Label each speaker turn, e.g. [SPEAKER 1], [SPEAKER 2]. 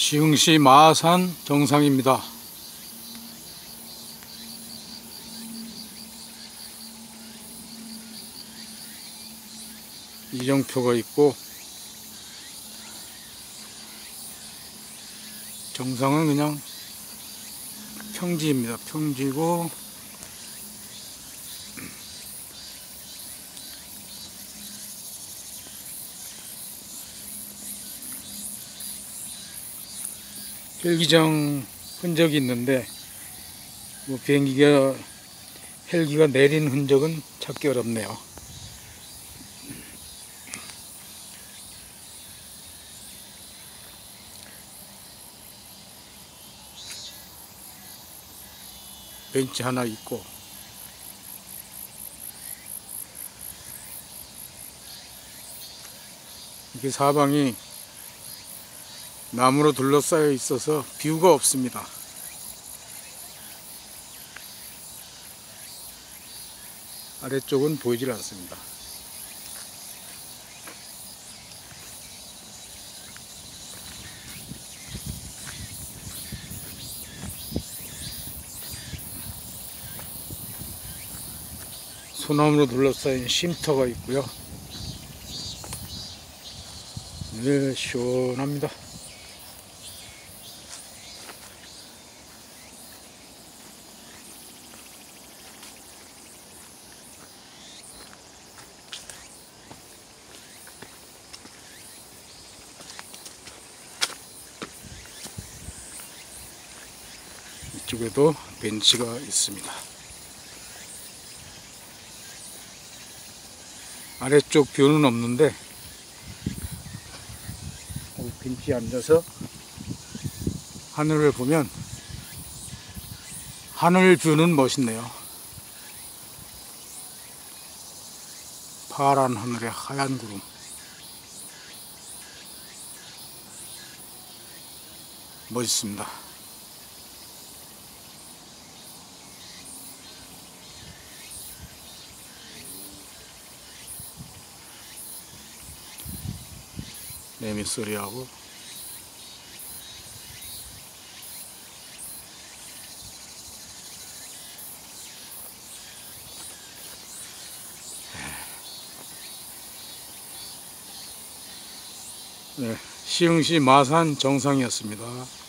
[SPEAKER 1] 시흥시 마산 정상입니다. 이정표가 있고 정상은 그냥 평지입니다. 평지고 헬기장 흔적이 있는데 뭐 비행기가 헬기가 내린 흔적은 찾기 어렵네요. 벤치 하나 있고 이게 사방이 나무로 둘러싸여 있어서 뷰가 없습니다. 아래쪽은 보이질 않습니다. 소나무로 둘러싸인 쉼터가 있고요. 네, 시원합니다. 이쪽에도 벤치가 있습니다. 아래쪽 뷰는 없는데 벤치에 앉아서 하늘을 보면 하늘 뷰는 멋있네요. 파란 하늘에 하얀 구름. 멋있습니다. 매미 소리하고 네, 시흥시 마산 정상이었습니다.